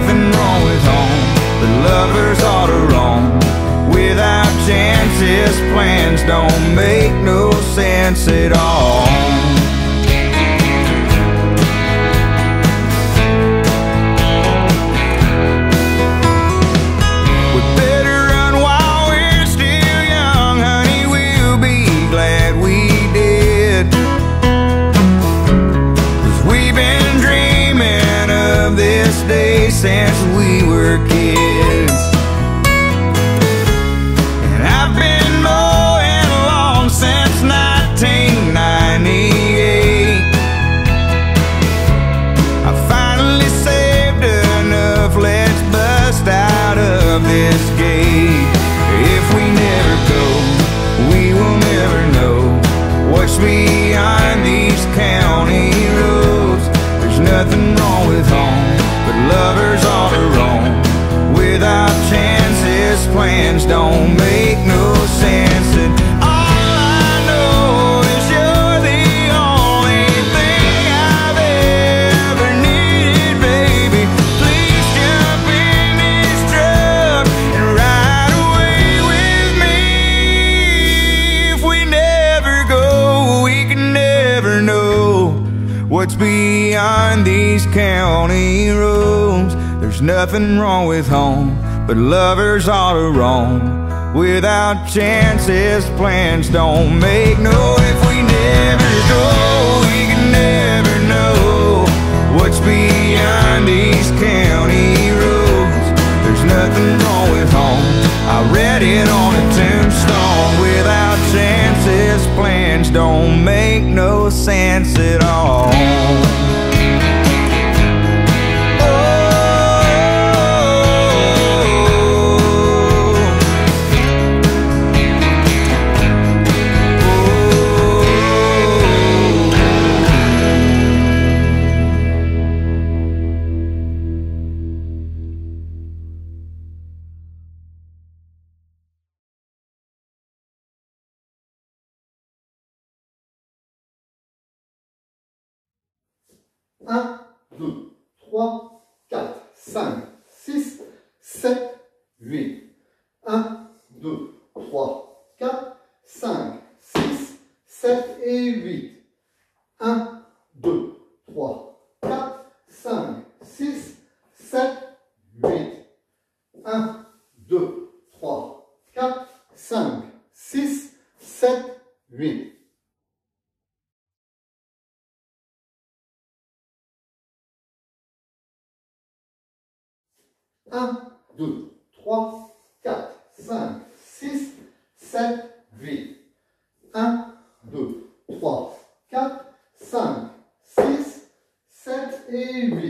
nothing wrong with home, but lovers ought to roam. Without chances, plans don't make no sense at all. Were plans don't make no sense. And all I know is you're the only thing I've ever needed, baby. Please jump in this truck and ride away with me. If we never go, we can never know what's beyond these county roads. There's nothing wrong with home, but lovers ought to roam. Without chances, plans don't make no. If we never go, we can never know what's beyond these county roads. There's nothing wrong with home. I read it on a tombstone. Without chances, plans don't make no sense at all. 1, 2, 3, 4, 5, 6, 7, 8. 1, 2, 3, 4, 5, 6, 7 et 8. 1, 2, 3, 4, 5, 6, 7, 8. 1, 2, 3, 4, 5, 6, 7, 8. 1, 2, 3, 4, 5, 6, 7, 8. 1, 2, 3, 4, 5, 6, 7 et 8.